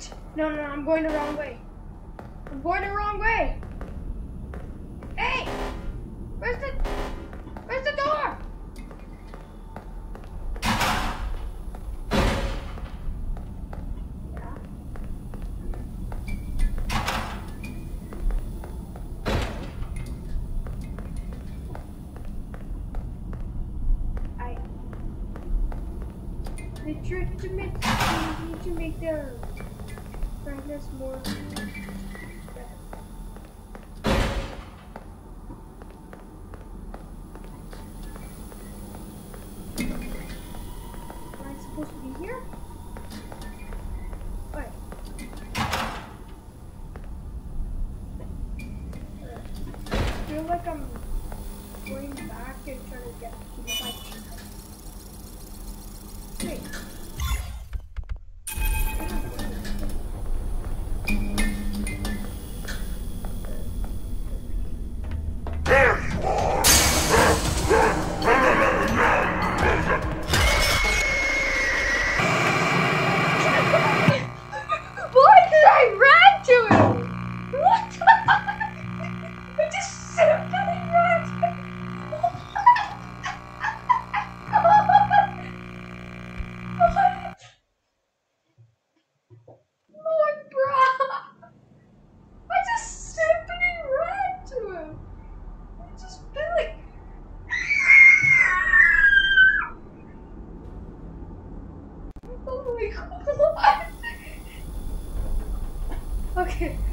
What? No, no, no, I'm going the wrong way. I'm going the wrong way. Hey! Where's the... Where's the door? trick to make, to make the I guess more.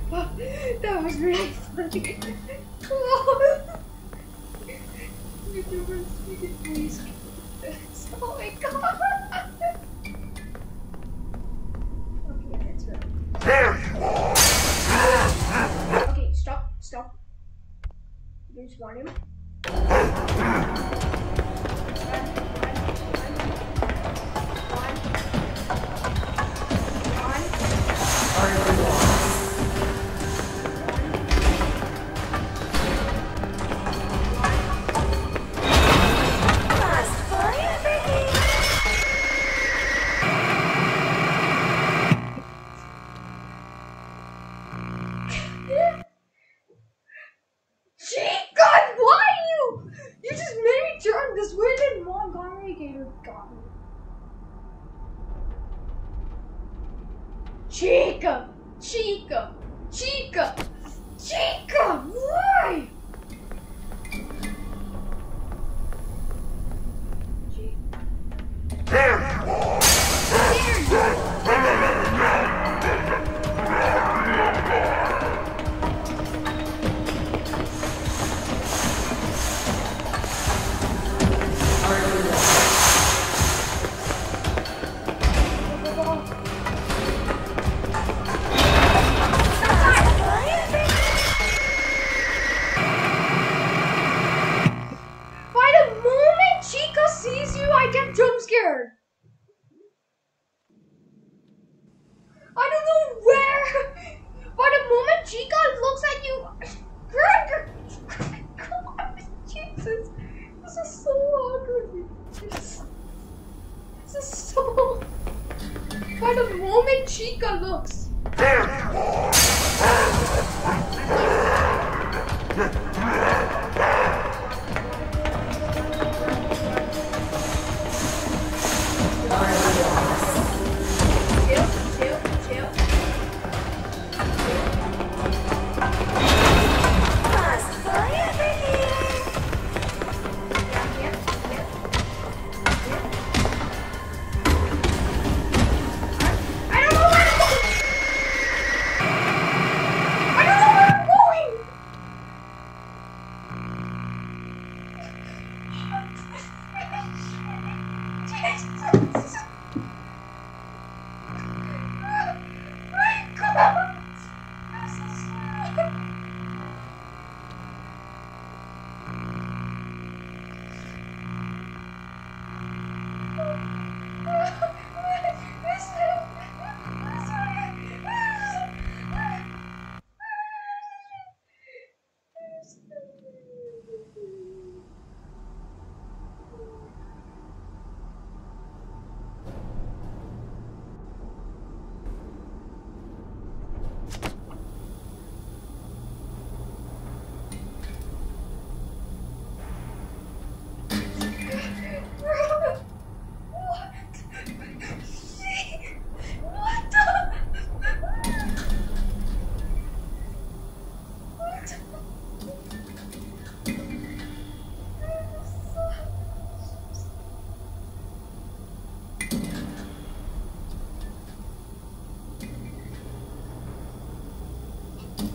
that was really funny. Oh my god! okay, that's right. Okay, stop, stop. You just want him. This is so. What a moment Chica looks.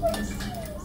places.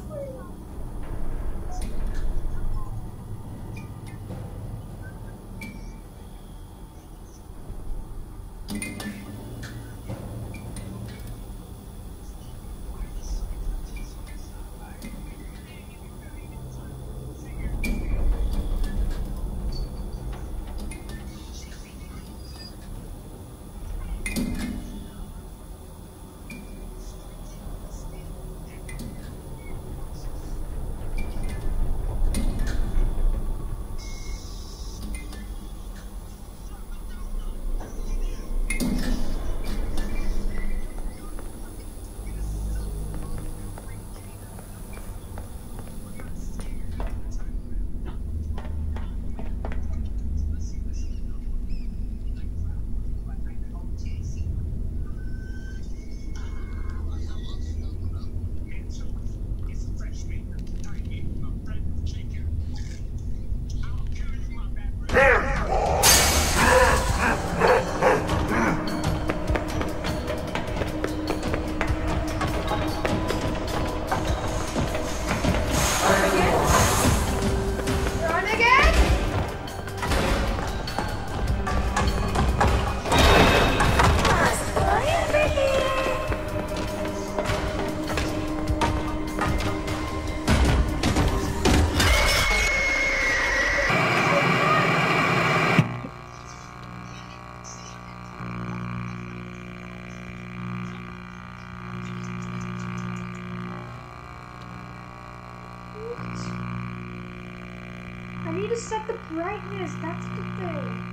Need to set the brightness. That's the thing.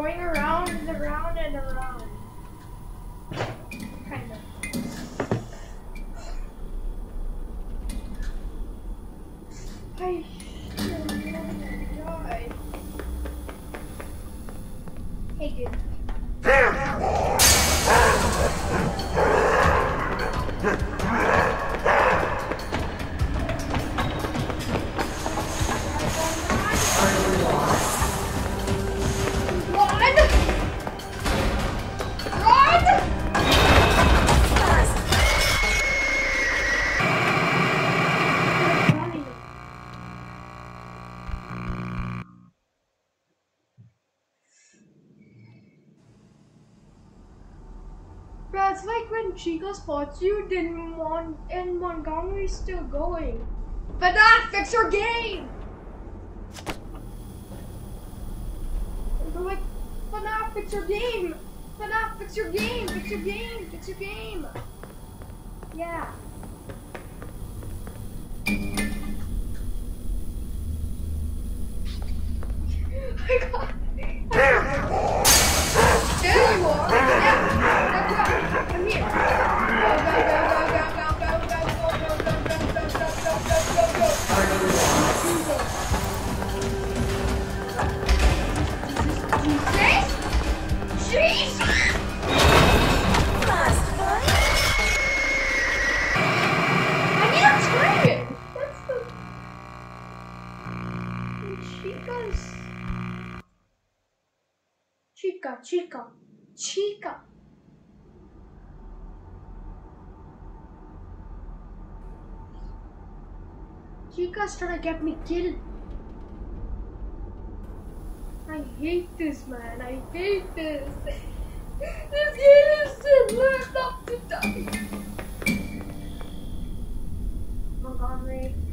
Going around and around and around. It's like when Chica spots you, then Mon and Montgomery's still going. But not fix your game! They're like, but not fix your game! But not fix your game! Fix your game! Fix your game! Yeah. Chica's trying to get me killed. I hate this, man. I hate this. This game is just learned up to die. Montgomery, oh, on.